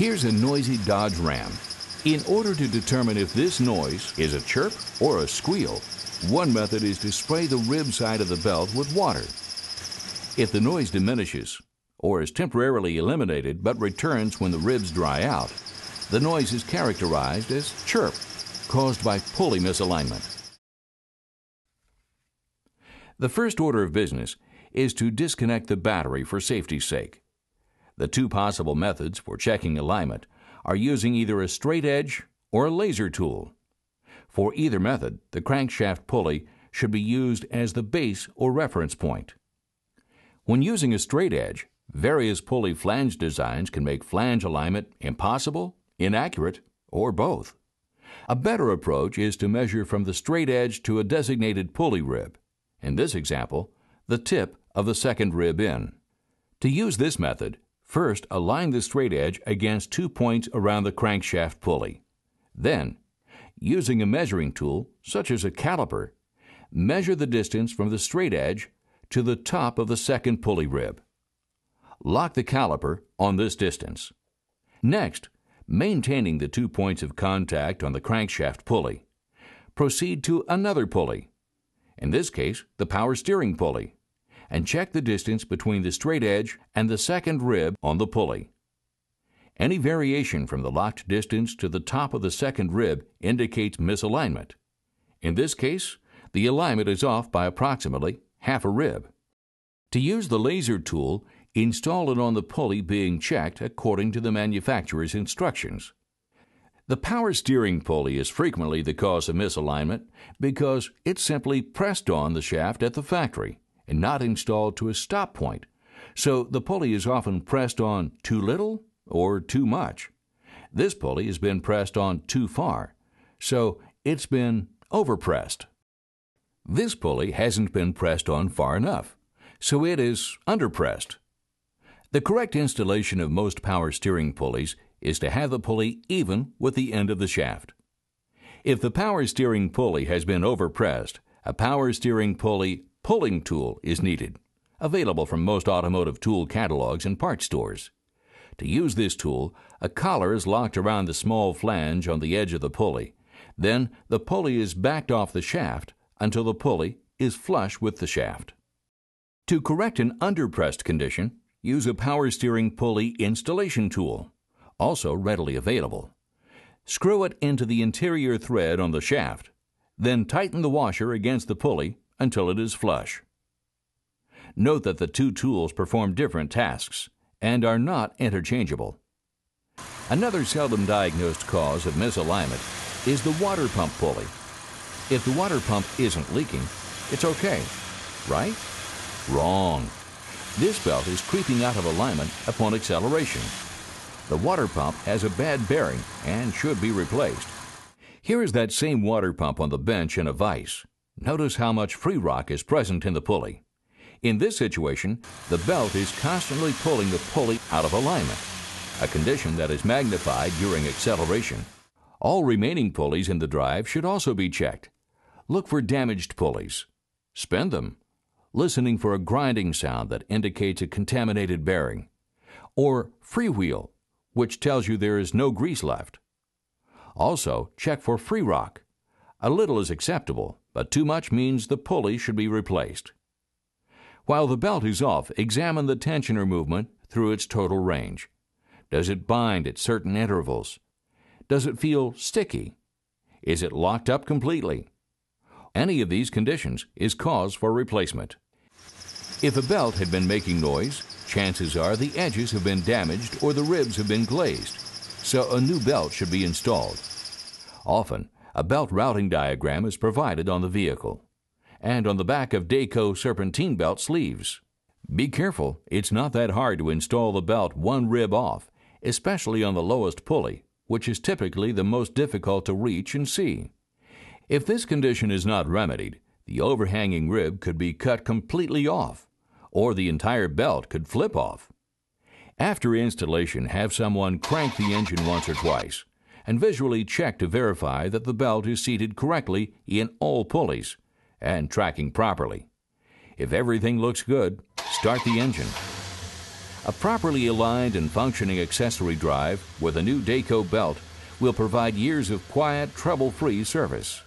Here's a noisy Dodge Ram. In order to determine if this noise is a chirp or a squeal, one method is to spray the rib side of the belt with water. If the noise diminishes or is temporarily eliminated but returns when the ribs dry out, the noise is characterized as chirp, caused by pulley misalignment. The first order of business is to disconnect the battery for safety's sake. The two possible methods for checking alignment are using either a straight edge or a laser tool. For either method, the crankshaft pulley should be used as the base or reference point. When using a straight edge, various pulley flange designs can make flange alignment impossible, inaccurate, or both. A better approach is to measure from the straight edge to a designated pulley rib in this example, the tip of the second rib in. To use this method, first align the straight edge against two points around the crankshaft pulley. Then, using a measuring tool, such as a caliper, measure the distance from the straight edge to the top of the second pulley rib. Lock the caliper on this distance. Next, maintaining the two points of contact on the crankshaft pulley, proceed to another pulley in this case the power steering pulley, and check the distance between the straight edge and the second rib on the pulley. Any variation from the locked distance to the top of the second rib indicates misalignment. In this case, the alignment is off by approximately half a rib. To use the laser tool, install it on the pulley being checked according to the manufacturer's instructions. The power steering pulley is frequently the cause of misalignment because it's simply pressed on the shaft at the factory and not installed to a stop point, so the pulley is often pressed on too little or too much. This pulley has been pressed on too far, so it's been overpressed. This pulley hasn't been pressed on far enough, so it is underpressed. The correct installation of most power steering pulleys is to have the pulley even with the end of the shaft. If the power steering pulley has been overpressed, a power steering pulley pulling tool is needed, available from most automotive tool catalogs and parts stores. To use this tool, a collar is locked around the small flange on the edge of the pulley. Then the pulley is backed off the shaft until the pulley is flush with the shaft. To correct an underpressed condition, use a power steering pulley installation tool also readily available. Screw it into the interior thread on the shaft, then tighten the washer against the pulley until it is flush. Note that the two tools perform different tasks and are not interchangeable. Another seldom diagnosed cause of misalignment is the water pump pulley. If the water pump isn't leaking, it's okay, right? Wrong. This belt is creeping out of alignment upon acceleration the water pump has a bad bearing and should be replaced. Here is that same water pump on the bench in a vise. Notice how much free rock is present in the pulley. In this situation, the belt is constantly pulling the pulley out of alignment, a condition that is magnified during acceleration. All remaining pulleys in the drive should also be checked. Look for damaged pulleys. Spin them, listening for a grinding sound that indicates a contaminated bearing. Or freewheel which tells you there is no grease left. Also, check for free rock. A little is acceptable, but too much means the pulley should be replaced. While the belt is off, examine the tensioner movement through its total range. Does it bind at certain intervals? Does it feel sticky? Is it locked up completely? Any of these conditions is cause for replacement. If a belt had been making noise, chances are the edges have been damaged or the ribs have been glazed, so a new belt should be installed. Often, a belt routing diagram is provided on the vehicle and on the back of Dayco serpentine belt sleeves. Be careful, it's not that hard to install the belt one rib off, especially on the lowest pulley, which is typically the most difficult to reach and see. If this condition is not remedied, the overhanging rib could be cut completely off or the entire belt could flip off. After installation, have someone crank the engine once or twice and visually check to verify that the belt is seated correctly in all pulleys and tracking properly. If everything looks good, start the engine. A properly aligned and functioning accessory drive with a new Dayco belt will provide years of quiet, trouble free service.